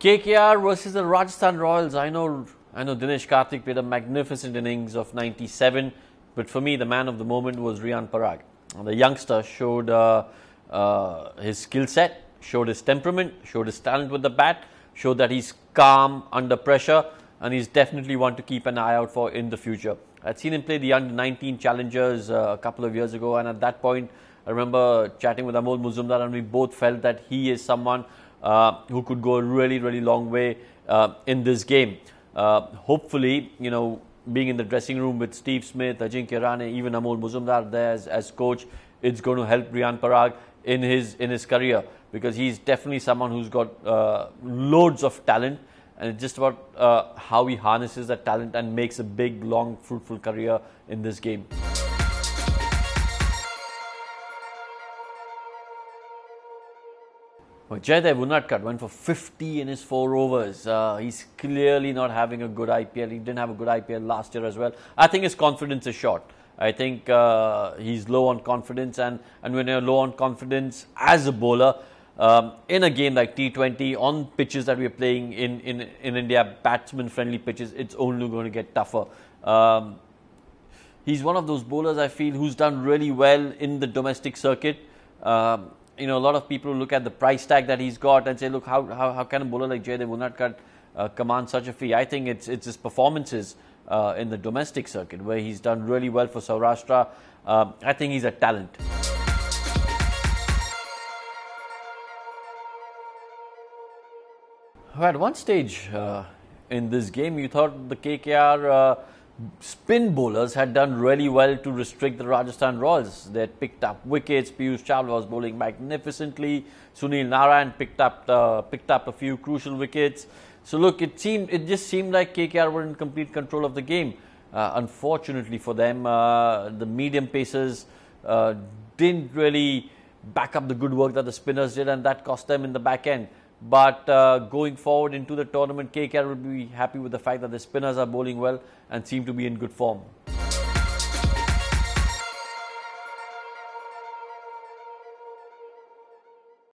KKR versus the Rajasthan Royals. I know, I know Dinesh Karthik played a magnificent innings of 97, but for me, the man of the moment was Riyan Parag. The youngster showed uh, uh, his skill set, showed his temperament, showed his talent with the bat, showed that he's calm under pressure, and he's definitely one to keep an eye out for in the future. I'd seen him play the under 19 challengers uh, a couple of years ago, and at that point, I remember chatting with Amol Muzumdar, and we both felt that he is someone who could go a really, really long way uh, in this game. Uh, hopefully, you know, being in the dressing room with Steve Smith, Ajinkya Rahane, even Amol Muzumdar there as, as coach, it's going to help Riyan Parag in his in his career because he's definitely someone who's got uh, loads of talent and it's just about uh, how he harnesses that talent and makes a big, long, fruitful career in this game. Well, Jaydev Unadkat went for 50 in his four overs. Uh, he's clearly not having a good IPL. He didn't have a good IPL last year as well. I think his confidence is short. I think uh, he's low on confidence, and, and when you're low on confidence as a bowler, um, in a game like T20, on pitches that we're playing in, in, in India, batsman friendly pitches, it's only going to get tougher. Um, he's one of those bowlers I feel who's done really well in the domestic circuit. Um, you know, a lot of people look at the price tag that he's got and say, look, how, how, how can a bowler like Jaydev Unadkat uh, command such a fee? I think it's, it's his performances uh, in the domestic circuit where he's done really well for Saurashtra. Um, I think he's a talent. At one stage uh, in this game, you thought the KKR uh, spin bowlers had done really well to restrict the Rajasthan Royals. They had picked up wickets. Piyush Chawla was bowling magnificently. Sunil Narine picked up uh, picked up a few crucial wickets. So look, it seemed it just seemed like KKR were in complete control of the game. Uh, unfortunately for them, uh, the medium pacers uh, didn't really back up the good work that the spinners did, and that cost them in the back end. But uh, going forward into the tournament, KKR will be happy with the fact that the spinners are bowling well and seem to be in good form.